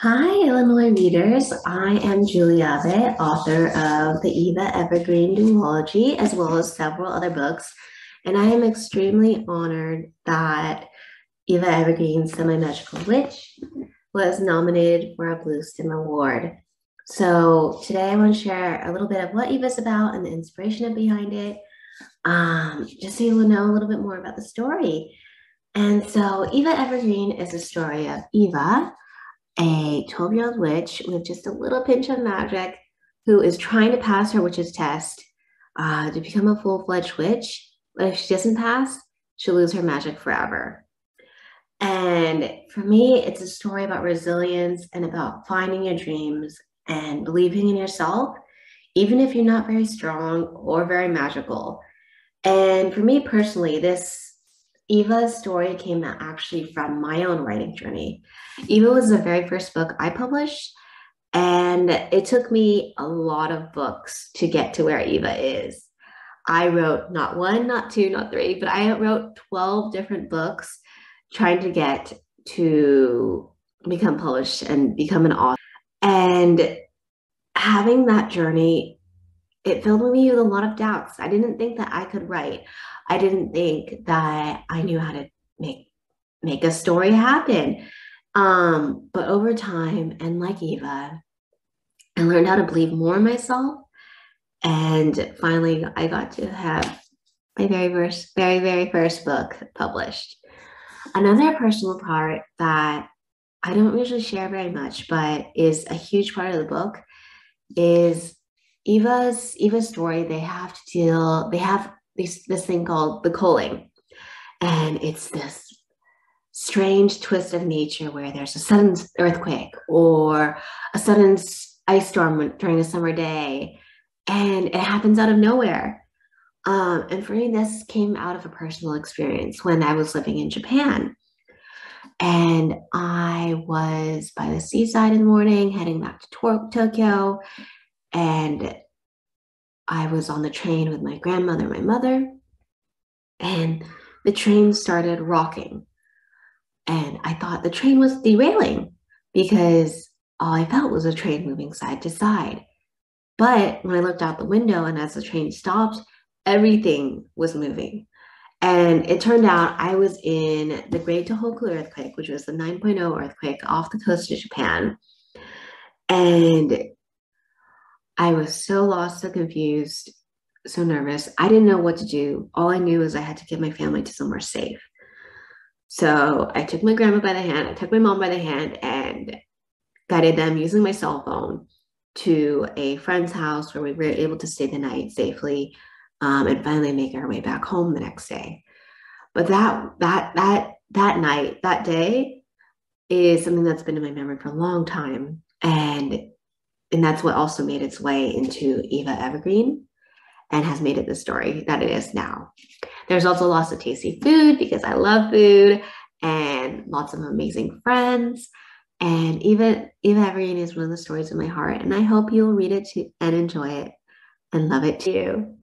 Hi, Illinois readers. I am Julie Abe, author of the Eva Evergreen duology, as well as several other books. And I am extremely honored that Eva Evergreen's Semi Magical Witch was nominated for a Bluestem Award. So today I want to share a little bit of what Eva's about and the inspiration behind it, um, just so you will know a little bit more about the story. And so Eva Evergreen is a story of Eva a 12 year old witch with just a little pinch of magic who is trying to pass her witch's test uh, to become a full fledged witch. But if she doesn't pass, she'll lose her magic forever. And for me, it's a story about resilience and about finding your dreams and believing in yourself, even if you're not very strong or very magical. And for me personally, this Eva's story came actually from my own writing journey. Eva was the very first book I published, and it took me a lot of books to get to where Eva is. I wrote not one, not two, not three, but I wrote 12 different books trying to get to become published and become an author. And having that journey, it filled me with a lot of doubts. I didn't think that I could write. I didn't think that I knew how to make make a story happen. Um, but over time, and like Eva, I learned how to believe more in myself. And finally, I got to have my very first, very, very first book published. Another personal part that I don't usually share very much, but is a huge part of the book is Eva's Eva's story. They have to deal, they have this, this thing called the culling. And it's this strange twist of nature where there's a sudden earthquake or a sudden ice storm during a summer day, and it happens out of nowhere. Um, and for me, this came out of a personal experience when I was living in Japan. And I was by the seaside in the morning, heading back to Tokyo. And I was on the train with my grandmother, my mother, and the train started rocking. And I thought the train was derailing because all I felt was a train moving side to side. But when I looked out the window and as the train stopped, everything was moving. And it turned out I was in the Great Tohoku earthquake, which was the 9.0 earthquake off the coast of Japan. And I was so lost, so confused, so nervous. I didn't know what to do. All I knew was I had to get my family to somewhere safe. So I took my grandma by the hand, I took my mom by the hand, and guided them using my cell phone to a friend's house where we were able to stay the night safely um, and finally make our way back home the next day. But that that that that night, that day, is something that's been in my memory for a long time, and and that's what also made its way into Eva Evergreen and has made it the story that it is now. There's also lots of tasty food because I love food and lots of amazing friends. And Eva, Eva Evergreen is one of the stories of my heart. And I hope you'll read it and enjoy it and love it too.